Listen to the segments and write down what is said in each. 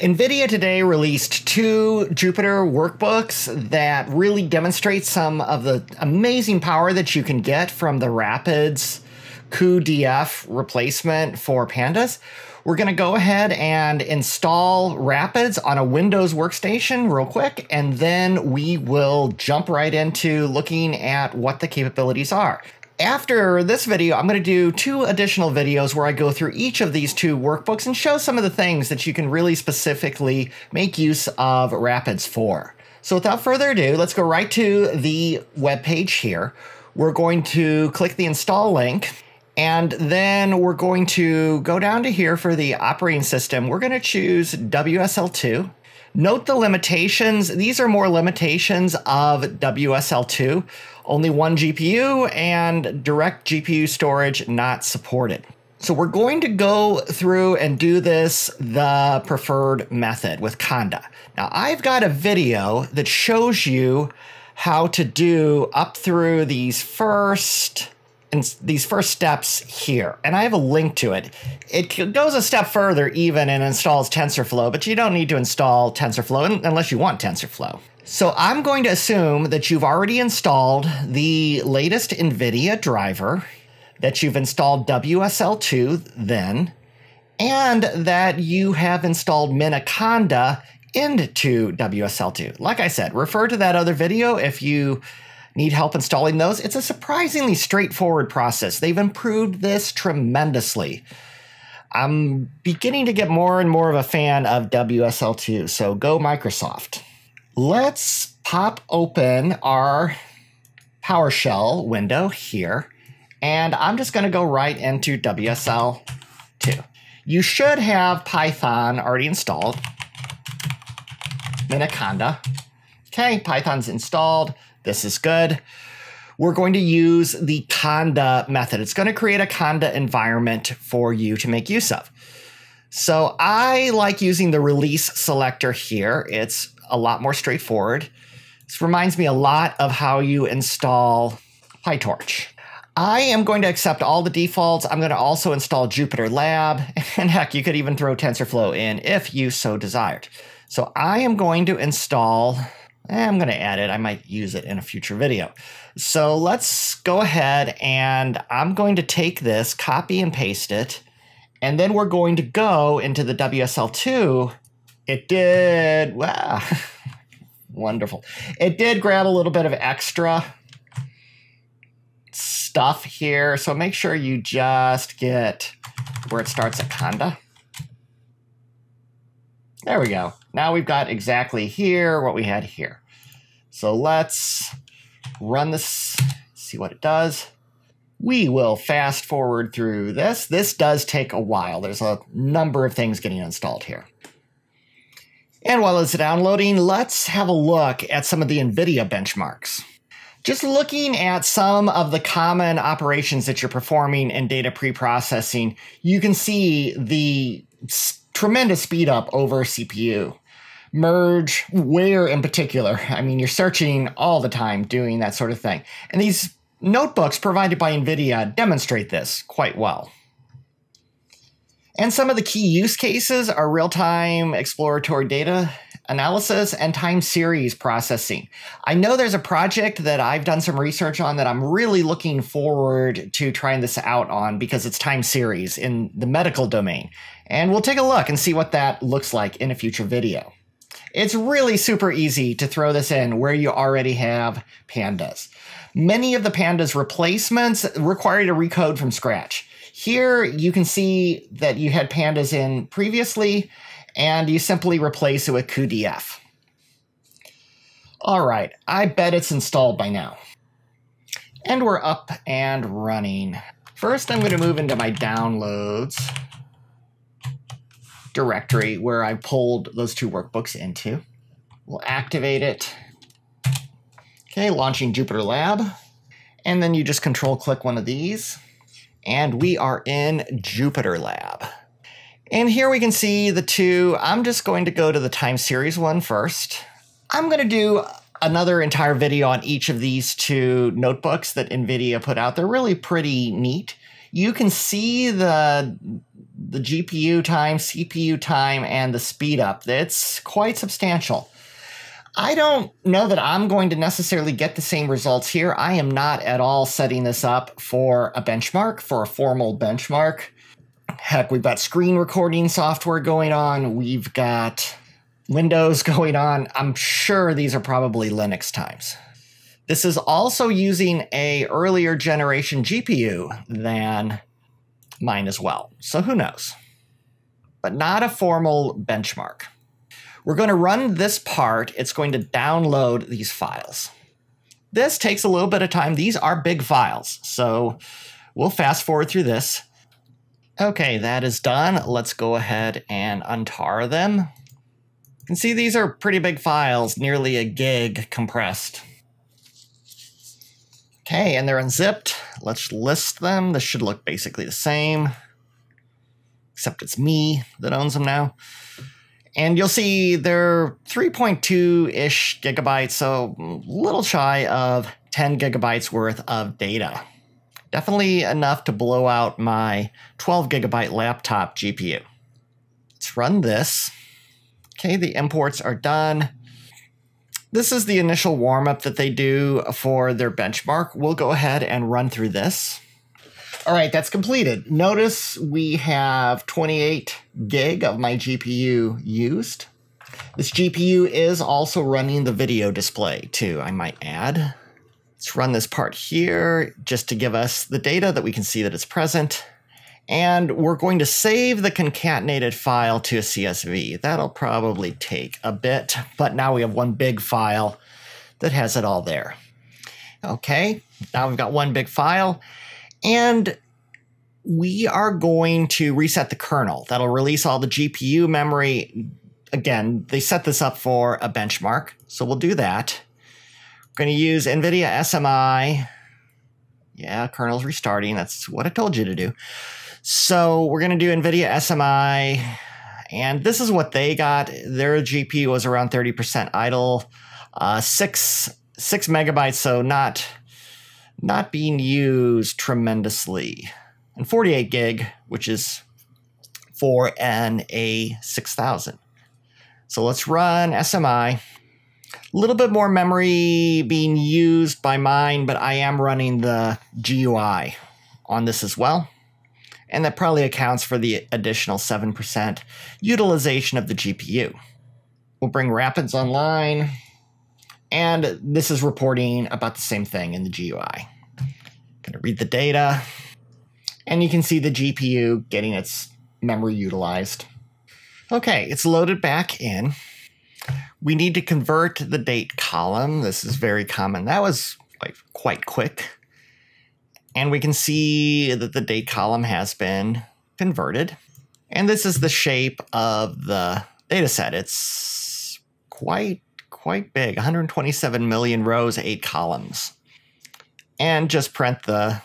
NVIDIA today released two Jupyter workbooks that really demonstrate some of the amazing power that you can get from the Rapids cuDF replacement for Pandas. We're going to go ahead and install Rapids on a Windows workstation real quick, and then we will jump right into looking at what the capabilities are. After this video, I'm going to do two additional videos where I go through each of these two workbooks and show some of the things that you can really specifically make use of Rapids for. So without further ado, let's go right to the web page here. We're going to click the install link and then we're going to go down to here for the operating system. We're going to choose WSL2. Note the limitations. These are more limitations of WSL2 only one GPU and direct GPU storage not supported. So we're going to go through and do this the preferred method with Conda. Now I've got a video that shows you how to do up through these first and these first steps here, and I have a link to it. It goes a step further even and installs TensorFlow, but you don't need to install TensorFlow unless you want TensorFlow. So I'm going to assume that you've already installed the latest NVIDIA driver, that you've installed WSL2 then, and that you have installed Miniconda into WSL2. Like I said, refer to that other video if you need help installing those. It's a surprisingly straightforward process. They've improved this tremendously. I'm beginning to get more and more of a fan of WSL2, so go Microsoft. Let's pop open our PowerShell window here, and I'm just going to go right into WSL2. You should have Python already installed. Miniconda. Okay, Python's installed. This is good. We're going to use the Conda method. It's going to create a Conda environment for you to make use of. So I like using the release selector here. It's a lot more straightforward. This reminds me a lot of how you install PyTorch. I am going to accept all the defaults. I'm going to also install Jupyter Lab, and heck, you could even throw TensorFlow in if you so desired. So I am going to install, eh, I'm going to add it. I might use it in a future video. So let's go ahead and I'm going to take this, copy and paste it, and then we're going to go into the WSL2 it did, wow, wonderful. It did grab a little bit of extra stuff here. So make sure you just get where it starts at Conda. There we go. Now we've got exactly here what we had here. So let's run this, see what it does. We will fast forward through this. This does take a while. There's a number of things getting installed here. And while it's downloading, let's have a look at some of the NVIDIA benchmarks. Just looking at some of the common operations that you're performing in data preprocessing, you can see the tremendous speed up over CPU. Merge, where in particular. I mean, you're searching all the time doing that sort of thing. And these notebooks provided by NVIDIA demonstrate this quite well. And some of the key use cases are real time exploratory data analysis and time series processing. I know there's a project that I've done some research on that I'm really looking forward to trying this out on because it's time series in the medical domain. And we'll take a look and see what that looks like in a future video. It's really super easy to throw this in where you already have pandas. Many of the pandas replacements require you to recode from scratch. Here you can see that you had pandas in previously, and you simply replace it with cuDF. All right, I bet it's installed by now. And we're up and running. First, I'm going to move into my downloads directory where I pulled those two workbooks into. We'll activate it. Okay, launching Jupyter Lab. And then you just control click one of these and we are in Jupyter Lab. And here we can see the two. I'm just going to go to the time series one first. I'm going to do another entire video on each of these two notebooks that NVIDIA put out. They're really pretty neat. You can see the the GPU time, CPU time, and the speed up. It's quite substantial. I don't know that I'm going to necessarily get the same results here. I am not at all setting this up for a benchmark, for a formal benchmark. Heck, we've got screen recording software going on. We've got Windows going on. I'm sure these are probably Linux times. This is also using a earlier generation GPU than mine as well. So who knows? But not a formal benchmark. We're going to run this part. It's going to download these files. This takes a little bit of time. These are big files, so we'll fast forward through this. Okay, that is done. Let's go ahead and untar them. You can see these are pretty big files, nearly a gig compressed. Okay, and they're unzipped. Let's list them. This should look basically the same, except it's me that owns them now. And you'll see they're 3.2 ish gigabytes, so a little shy of 10 gigabytes worth of data. Definitely enough to blow out my 12 gigabyte laptop GPU. Let's run this. Okay, the imports are done. This is the initial warm up that they do for their benchmark. We'll go ahead and run through this. All right, that's completed. Notice we have 28 gig of my GPU used. This GPU is also running the video display too, I might add. Let's run this part here just to give us the data that we can see that it's present. And we're going to save the concatenated file to a CSV. That'll probably take a bit, but now we have one big file that has it all there. Okay, now we've got one big file. And we are going to reset the kernel. That'll release all the GPU memory. Again, they set this up for a benchmark, so we'll do that. We're going to use NVIDIA SMI. Yeah, kernel's restarting. That's what I told you to do. So we're going to do NVIDIA SMI, and this is what they got. Their GPU was around 30% idle, uh, six six megabytes, so not not being used tremendously. And 48 gig, which is for an A6000. So let's run SMI. A little bit more memory being used by mine, but I am running the GUI on this as well. And that probably accounts for the additional 7% utilization of the GPU. We'll bring Rapids online. And this is reporting about the same thing in the GUI. Gonna read the data, and you can see the GPU getting its memory utilized. Okay, it's loaded back in. We need to convert the date column. This is very common. That was like quite quick. And we can see that the date column has been converted. And this is the shape of the data set. It's quite quite big, 127 million rows, eight columns. And just print the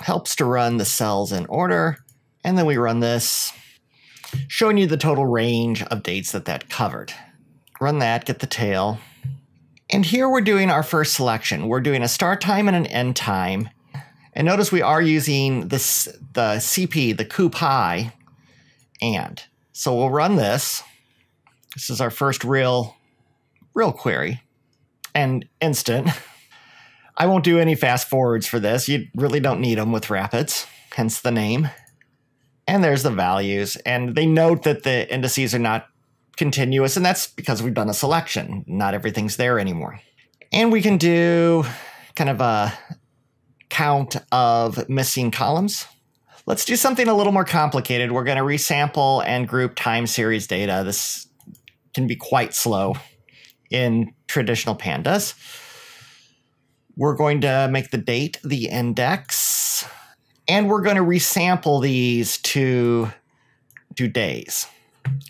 helps to run the cells in order. And then we run this, showing you the total range of dates that that covered. Run that, get the tail. And here we're doing our first selection. We're doing a start time and an end time. And notice we are using this, the CP, the CuPy, and. So we'll run this. This is our first real real query and instant. I won't do any fast forwards for this. You really don't need them with Rapids, hence the name. And there's the values. And they note that the indices are not continuous, and that's because we've done a selection. Not everything's there anymore. And we can do kind of a count of missing columns. Let's do something a little more complicated. We're going to resample and group time series data. This can be quite slow in traditional pandas. We're going to make the date the index, and we're going to resample these to do days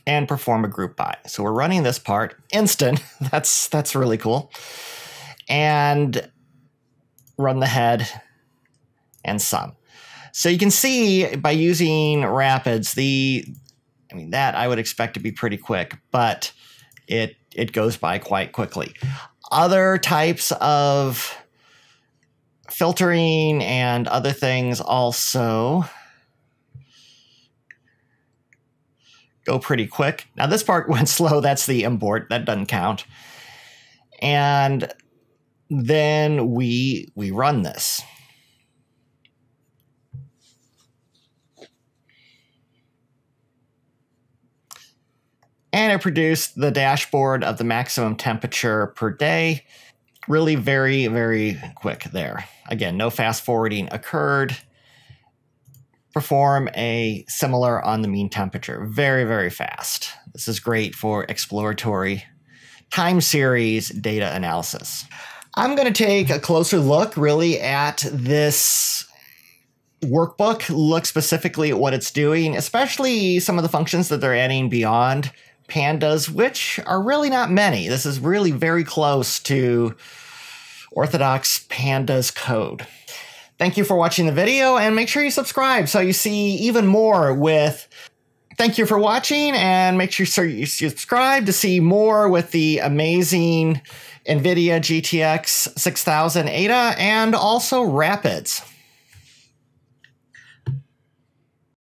and perform a group by. So we're running this part instant. That's that's really cool. And run the head and sum. So you can see by using rapids, the I mean that I would expect to be pretty quick, but it it goes by quite quickly. Other types of filtering and other things also go pretty quick. Now this part went slow. That's the import. That doesn't count. And then we we run this. It produced the dashboard of the maximum temperature per day. Really very, very quick there. Again, no fast forwarding occurred. Perform a similar on the mean temperature. Very, very fast. This is great for exploratory time series data analysis. I'm going to take a closer look really at this workbook, look specifically at what it's doing, especially some of the functions that they're adding beyond pandas, which are really not many. This is really very close to Orthodox Pandas code. Thank you for watching the video and make sure you subscribe so you see even more with thank you for watching and make sure you subscribe to see more with the amazing NVIDIA GTX 6000 Ada and also Rapids.